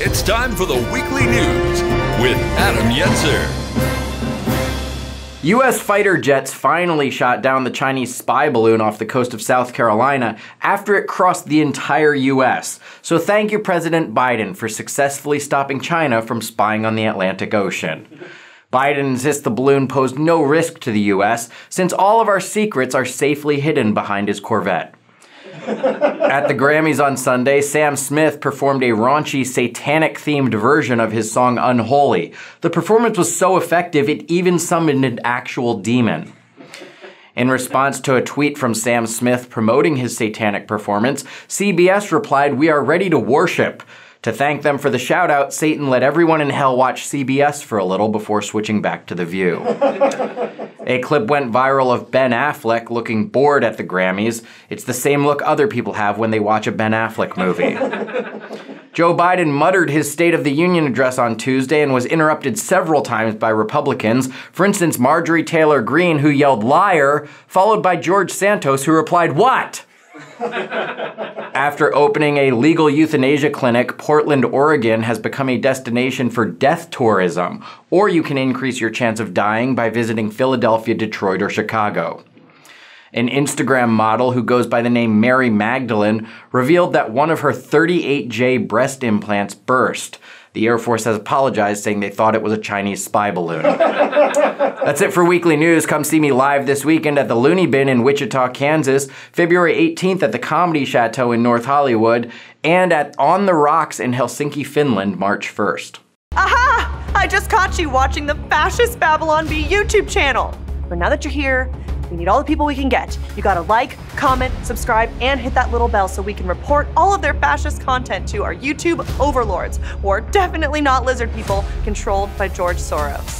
It's time for the weekly news with Adam Yenser. U.S. fighter jets finally shot down the Chinese spy balloon off the coast of South Carolina after it crossed the entire U.S. So thank you, President Biden, for successfully stopping China from spying on the Atlantic Ocean. Biden insists the balloon posed no risk to the U.S. since all of our secrets are safely hidden behind his Corvette. At the Grammys on Sunday, Sam Smith performed a raunchy, satanic themed version of his song Unholy. The performance was so effective, it even summoned an actual demon. In response to a tweet from Sam Smith promoting his satanic performance, CBS replied, We are ready to worship. To thank them for the shout out, Satan let everyone in hell watch CBS for a little before switching back to The View. A clip went viral of Ben Affleck looking bored at the Grammys. It's the same look other people have when they watch a Ben Affleck movie. Joe Biden muttered his State of the Union address on Tuesday and was interrupted several times by Republicans. For instance, Marjorie Taylor Greene, who yelled liar, followed by George Santos, who replied, What? After opening a legal euthanasia clinic, Portland, Oregon has become a destination for death tourism, or you can increase your chance of dying by visiting Philadelphia, Detroit, or Chicago. An Instagram model who goes by the name Mary Magdalene revealed that one of her 38J breast implants burst. The Air Force has apologized, saying they thought it was a Chinese spy balloon. That's it for weekly news. Come see me live this weekend at the Looney Bin in Wichita, Kansas, February 18th at the Comedy Chateau in North Hollywood, and at On the Rocks in Helsinki, Finland, March 1st. Aha! I just caught you watching the Fascist Babylon Bee YouTube channel. But now that you're here, we need all the people we can get. You gotta like, comment, subscribe, and hit that little bell so we can report all of their fascist content to our YouTube overlords, who are definitely not lizard people controlled by George Soros.